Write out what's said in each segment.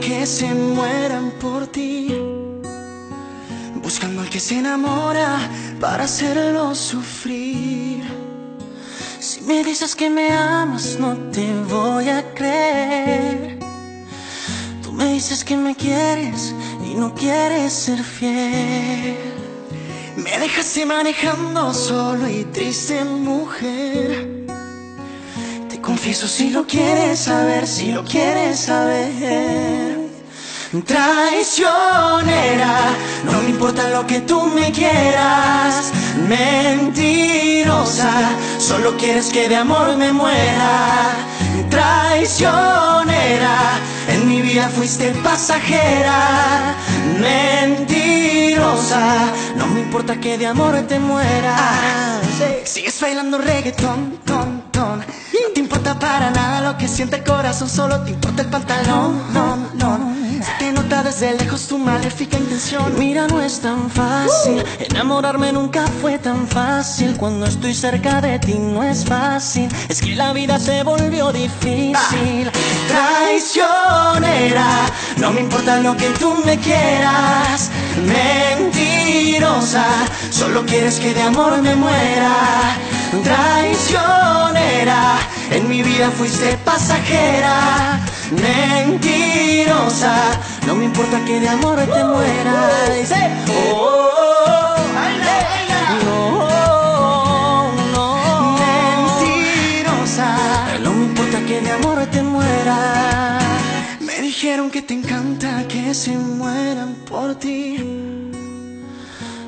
que se mueran por ti. Buscando al que se enamora para hacerlo sufrir. Si me dices que me amas, no te voy a creer. Tú me dices que me quieres y no quieres ser fiel. Me dejaste manejando solo y triste, mujer. Te confieso si lo quieres saber, si lo quieres saber. Traicionera, no me importa lo que tú me quieras. Mentirosa, solo quieres que de amor me muera. Traicionera, en mi vida fuiste pasajera. Mentirosa, no me importa que de amor te mueras. Sigues bailando reggaetón, ton, ton. No te importa para nada lo que siente el corazón, solo te importa el pantalón, no, no. Se te nota desde lejos tu maléfica intención. Mira, no es tan fácil. Enamorarme nunca fue tan fácil. Cuando estoy cerca de ti no es fácil. Es que la vida se volvió difícil. Traicionera, no me importa lo que tú me quieras. Mentirosa, solo quieres que de amor me muera. Vida fuiste pasajera. Mentirosa, no me importa que de amor te mueras. Oh, oh, oh, no, no, mentirosa, no me importa que de amor te muera. Me dijeron que te encanta que se mueran por ti.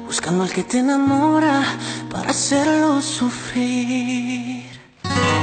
Buscando al que te enamora para hacerlo sufrir.